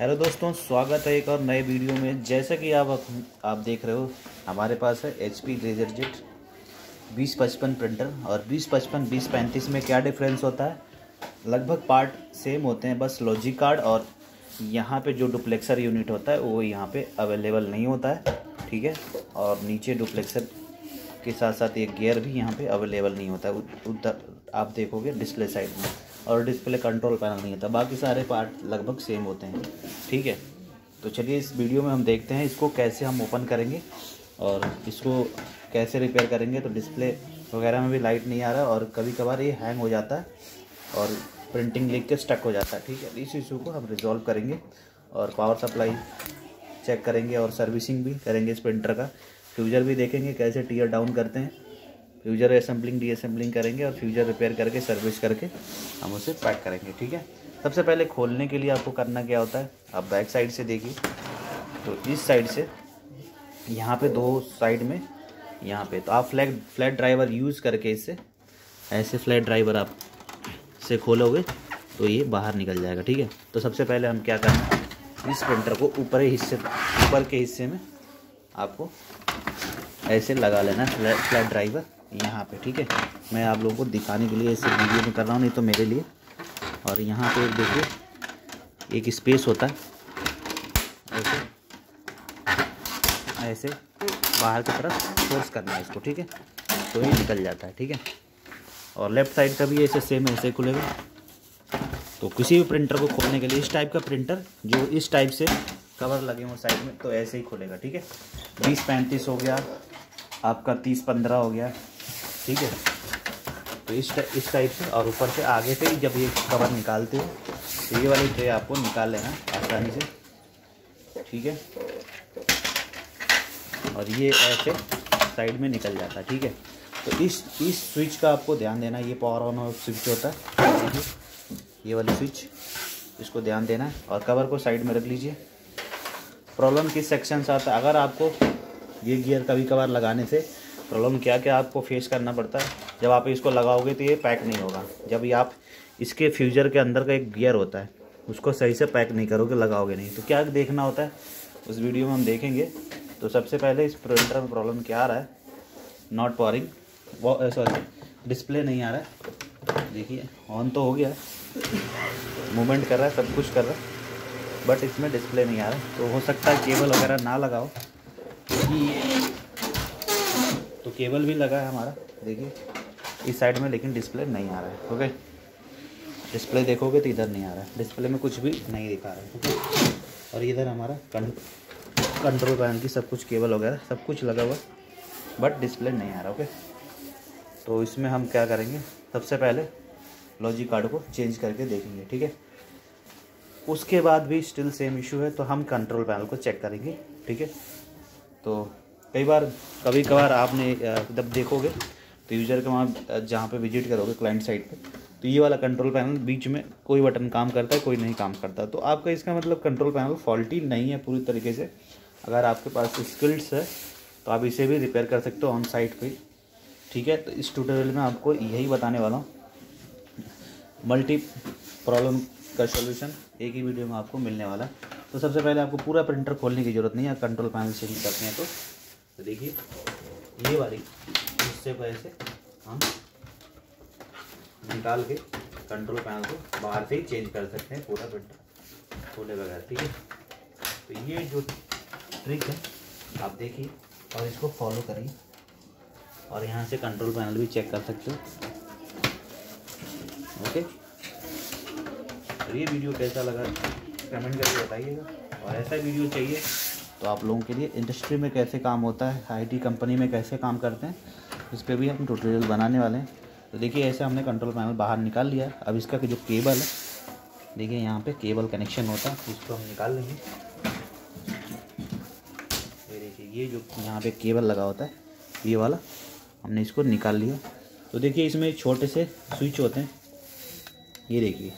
Hello दोस्तों, स्वागत है एक और नए वीडियो में। जैसा कि आप आप देख रहे हो, हमारे पास है एच पी लेजर जेट बीस पचपन प्रिंटर और बीस पचपन, बीस पैंतीस में क्या डिफरेंस होता है? लगभग पार्ट सेम होते हैं, बस लॉजिक कार्ड और यहाँ पे जो डुप्लेक्सर यूनिट होता है, वो यहाँ पे अवेलेबल नहीं होता है, ठीक है? और नीचे डुप्लेक्सर के साथ साथ एक गियर भी यहाँ पे अवेलेबल नहीं होता है। उधर आप देखोगे डिस्प्ले साइड में। और डिस्प्ले कंट्रोल पैनल नहीं होता। बाकी सारे पार्ट लगभग सेम होते हैं। ठीक है? तो चलिए इस वीडियो में हम देखते हैं इसको कैसे हम ओपन करेंगे और इसको कैसे रिपेयर करेंगे। तो डिस्प्ले वगैरह में भी लाइट नहीं आ रहा और कभी कभार ये हैंग हो जाता है और प्रिंटिंग लिख के स्टक हो जाता। है ठीक है? इस इशू को हम रिजॉल्व करेंगे और पावर सप्लाई चेक करेंगे और सर्विसिंग भी करेंगे इस प्रिंटर का। फ्यूजर भी देखेंगे कैसे टीयर डाउन करते हैं। फ्यूजर असेंबलिंग डी करेंगे और फ्यूजर रिपेयर करके सर्विस करके हम उसे पैक करेंगे, ठीक है? सबसे पहले खोलने के लिए आपको करना क्या होता है? आप बैक साइड से देखिए। तो इस साइड से यहाँ पे दो साइड में, यहाँ पे। तो आप फ्लैट फ्लैट ड्राइवर यूज़ करके इससे ऐसे फ्लैट ड्राइवर आप से खोलोगे तो ये बाहर निकल जाएगा, ठीक है? तो सबसे पहले हम क्या करना इस प्रिंटर को ऊपर हिस्से, ऊपर के हिस्से में आपको ऐसे लगा लेना फ्लैट ड्राइवर यहाँ पे, ठीक है? मैं आप लोगों को दिखाने के लिए इसे वीडियो में कर रहा हूँ, नहीं तो मेरे लिए। और यहाँ पे देखिए, एक स्पेस होता है। ऐसे ऐसे बाहर की तरफ़ फोर्स करना है इसको, ठीक है? तो ये निकल जाता है, ठीक है? और लेफ़्ट साइड का भी ऐसे सेम ऐसे खुलेगा। तो किसी भी प्रिंटर को खोलने के लिए इस टाइप का प्रिंटर जो इस टाइप से कवर लगे हुए साइड में तो ऐसे ही खुलेगा, ठीक है? बीस पैंतीस हो गया, आपका तीस पंद्रह हो गया। ठीक है? तो इस इस टाइप से और ऊपर से आगे से जब ये कवर निकालते हो तो ये वाली ट्रे आपको निकाल लेना आसानी से। ठीक है? और ये ऐसे साइड में निकल जाता है ठीक है? तो इस इस स्विच का आपको ध्यान देना, ये पावर ऑन ऑफ़ स्विच होता है। ये वाली स्विच इसको ध्यान देना है। और कवर को साइड में रख लीजिए। प्रॉब्लम किस सेक्शन से आता है? अगर आपको ये गियर कभी कभार लगाने से प्रॉब्लम क्या क्या आपको फेस करना पड़ता है? जब आप इसको लगाओगे तो ये पैक नहीं होगा। जब ये आप इसके फ्यूजर के अंदर का एक गियर होता है, उसको सही से पैक नहीं करोगे, लगाओगे नहीं। तो क्या देखना होता है? उस वीडियो में हम देखेंगे। तो सबसे पहले इस प्रिंटर में प्रॉब्लम क्या आ रहा है? नॉट पावरिंग वो सॉरी डिस्प्ले नहीं आ रहा है। देखिए ऑन तो हो गया। मूवमेंट कर रहा है, सब कुछ कर रहा है। बट इसमें डिस्प्ले नहीं आ रहा। तो हो सकता है केबल वगैरह ना लगाओ। क्योंकि केबल भी लगा है हमारा। देखिए। इस साइड में लेकिन डिस्प्ले नहीं आ रहा है ओके? डिस्प्ले देखोगे तो इधर नहीं आ रहा है। डिस्प्ले में कुछ भी नहीं दिखा रहा है ओके? और इधर हमारा कंट्रोल पैनल की सब कुछ केबल वगैरह सब कुछ लगा हुआ बट डिस्प्ले नहीं आ रहा ओके? तो इसमें हम क्या करेंगे? सबसे पहले लॉजिक कार्ड को चेंज करके देखेंगे ठीक है? उसके बाद भी स्टिल सेम इशू है तो हम कंट्रोल पैनल को चेक करेंगे ठीक है? तो कई बार, कभी कभार आपने जब देखोगे तो यूज़र के वहाँ जहाँ पे विज़िट करोगे क्लाइंट साइड पे तो ये वाला कंट्रोल पैनल बीच में कोई बटन काम करता है, कोई नहीं काम करता। तो आपका इसका मतलब कंट्रोल पैनल फॉल्टी नहीं है पूरी तरीके से। अगर आपके पास स्किल्स है तो आप इसे भी रिपेयर कर सकते हो ऑन साइट पर ठीक है? तो इस ट्यूटोरियल में आपको यही बताने वाला हूँ। मल्टी प्रॉब्लम का सोल्यूशन एक ही वीडियो में आपको मिलने वाला। है तो सबसे पहले आपको पूरा प्रिंटर खोलने की ज़रूरत नहीं है कंट्रोल पैनल से ही करते हैं तो। तो देखिए, ये वाली हिस्से को ऐसे हम निकाल के कंट्रोल पैनल को बाहर से ही चेंज कर सकते हैं, पूरा प्रिंटर खोले बगैर, ठीक है? तो ये जो ट्रिक है, आप देखिए और इसको फॉलो करिए। और यहाँ से कंट्रोल पैनल भी चेक कर सकते हो। ओके और ये वीडियो कैसा लगा कमेंट करके बताइएगा। और ऐसा वीडियो चाहिए तो आप लोगों के लिए इंडस्ट्री में कैसे काम होता है आईटी कंपनी में कैसे काम करते हैं इस पर भी हम ट्यूटोरियल बनाने वाले हैं। तो देखिए, ऐसे हमने कंट्रोल पैनल बाहर निकाल लिया अब इसका जो केबल है, देखिए यहाँ पे केबल कनेक्शन होता है इसको हम निकाल लेंगे। ये देखिए, ये जो यहाँ पे केबल लगा होता है, ये वाला, हमने इसको निकाल लिया। तो देखिए, इसमें छोटे से स्विच होते हैं। ये देखिए।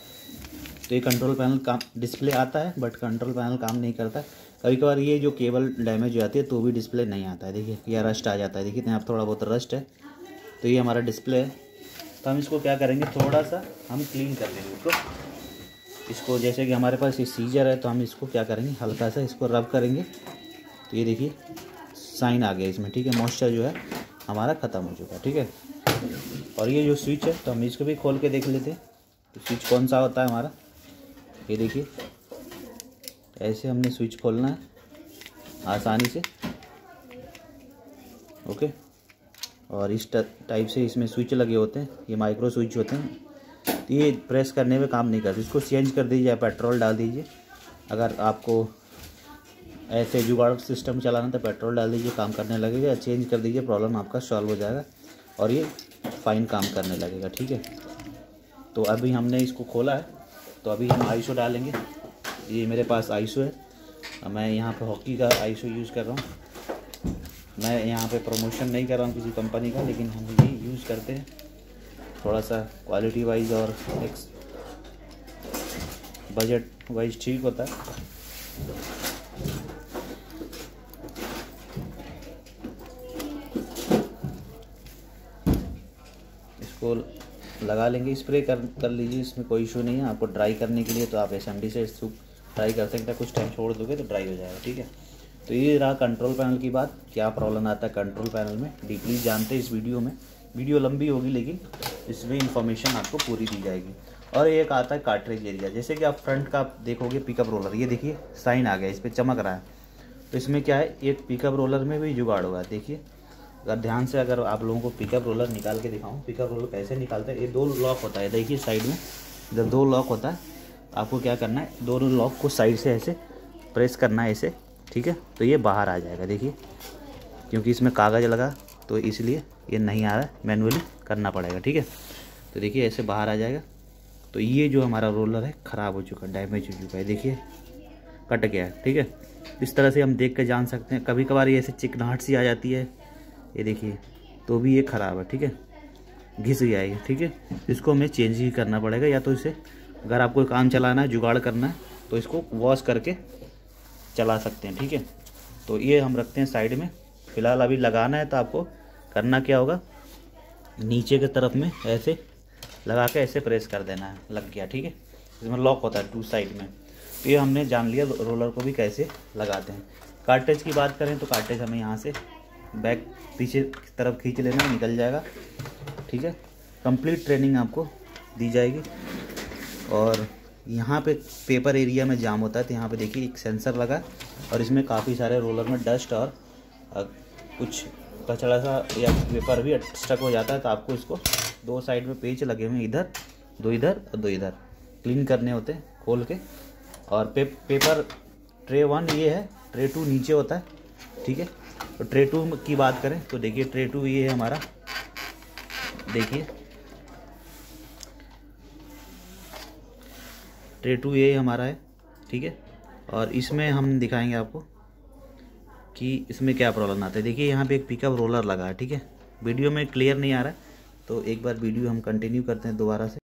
तो ये कंट्रोल पैनल काम डिस्प्ले आता है बट कंट्रोल पैनल काम नहीं करता। कभी कभार ये जो केबल डैमेज हो जाती है तो भी डिस्प्ले नहीं आता है। देखिए, या रस्ट आ जाता है। देखिए यहाँ थोड़ा बहुत रस्ट है। तो ये हमारा डिस्प्ले है। तो हम इसको क्या करेंगे? थोड़ा सा हम क्लीन कर लेंगे इसको। इसको जैसे कि हमारे पास ये सीजर है तो हम इसको क्या करेंगे? हल्का सा इसको रब करेंगे। तो ये देखिए साइन आ गया इसमें, ठीक है? मॉइस्चर जो है, हमारा ख़त्म हो चुका है, ठीक है? और ये जो स्विच है तो हम इसको भी खोल के देख लेते हैं। तो स्विच कौन सा होता है हमारा? ये देखिए, ऐसे हमने स्विच खोलना है, आसानी से। ओके और इस टाइप से इसमें स्विच लगे होते हैं, ये माइक्रो स्विच होते हैं। तो ये प्रेस करने में काम नहीं करते, इसको चेंज कर दीजिए पेट्रोल डाल दीजिए। अगर आपको ऐसे जुगाड़ सिस्टम चलाना तो पेट्रोल डाल दीजिए, काम करने लगेगा चेंज कर दीजिए प्रॉब्लम आपका सॉल्व हो जाएगा। और ये फाइन काम करने लगेगा, ठीक है? तो अभी हमने इसको खोला है। तो अभी हम आईसो डालेंगे। ये मेरे पास आईसो है। मैं यहाँ पर हॉकी का आईसो यूज़ कर रहा हूँ। मैं यहाँ पे प्रमोशन नहीं कर रहा हूँ किसी कंपनी का, लेकिन हम ये यूज़ करते हैं। थोड़ा सा क्वालिटी वाइज और एक बजट वाइज ठीक होता है। इसको लगा लेंगे स्प्रे कर कर लीजिए, इसमें कोई इशू नहीं है। आपको ड्राई करने के लिए तो आप एस से सूख ड्राई कर सकते हैं। कुछ टाइम छोड़ दोगे तो ड्राई हो जाएगा, ठीक है? तो ये रहा कंट्रोल पैनल की बात। क्या प्रॉब्लम आता है कंट्रोल पैनल में? डीपली जानते हैं इस वीडियो में। वीडियो लंबी होगी, लेकिन इसमें इंफॉर्मेशन आपको पूरी दी जाएगी। और एक आता है कार्ट्रेज एरिया जैसे कि आप फ्रंट का आप देखोगे पिकअप रोलर ये देखिए साइन आ गया, इस पर चमक रहा है। तो इसमें क्या है? एक पिकअप रोलर में भी जुगाड़ होगा, देखिए। अगर ध्यान से अगर आप लोगों को पिकअप रोलर निकाल के दिखाऊँ पिकअप रोलर कैसे निकालते हैं, ये दो लॉक होता है। देखिए साइड में जब दो लॉक होता है। आपको क्या करना है दोनों लॉक को साइड से ऐसे प्रेस करना है ऐसे ठीक है? तो ये बाहर आ जाएगा, देखिए। क्योंकि इसमें कागज़ लगा तो इसलिए ये नहीं आ रहा है मैनुअली करना पड़ेगा, ठीक है? तो देखिए, ऐसे बाहर आ जाएगा। तो ये जो हमारा रोलर है, ख़राब हो चुका है डैमेज हो चुका है, देखिए। कट गया है, ठीक है? इस तरह से हम देख के जान सकते हैं। कभी कभार ये ऐसे चिकनाहट सी आ जाती है ये देखिए तो भी ये ख़राब है, ठीक है? घिस गया ये, ठीक है? इसको हमें चेंज ही करना पड़ेगा, या तो इसे, अगर आपको काम चलाना है, जुगाड़ करना है तो इसको वॉश करके चला सकते हैं, ठीक है? तो ये हम रखते हैं साइड में। फ़िलहाल अभी लगाना है तो आपको करना क्या होगा? नीचे के तरफ़ में ऐसे लगा के ऐसे प्रेस कर देना है, लग गया, ठीक है? इसमें लॉक होता है टू साइड में। तो ये हमने जान लिया रोलर को भी कैसे लगाते हैं। कार्टेज की बात करें तो कार्टेज हमें यहाँ से बैक पीछे की तरफ़ खींच लेना निकल जाएगा। ठीक है? कंप्लीट ट्रेनिंग आपको दी जाएगी। और यहाँ पे पेपर एरिया में जाम होता है तो यहाँ पे देखिए एक सेंसर लगा और इसमें काफ़ी सारे रोलर में डस्ट और कुछ कचड़ा सा या पेपर भी स्टक हो जाता है तो आपको इसको दो साइड में पेच लगे हुए इधर दो इधर और दो इधर। क्लीन करने होते हैं खोल के। और पे, पेपर ट्रे वन ये है ट्रे टू नीचे होता है ठीक है? तो ट्रे टू की बात करें तो देखिए, ट्रे टू ये है हमारा। देखिए। ट्रे टू ये हमारा है, ठीक है? और इसमें हम दिखाएँगे आपको कि इसमें क्या प्रॉब्लम आता है। देखिए, यहाँ पे एक पिकअप रोलर लगा है, ठीक है? वीडियो में क्लियर नहीं आ रहा है तो एक बार वीडियो हम कंटिन्यू करते हैं दोबारा से।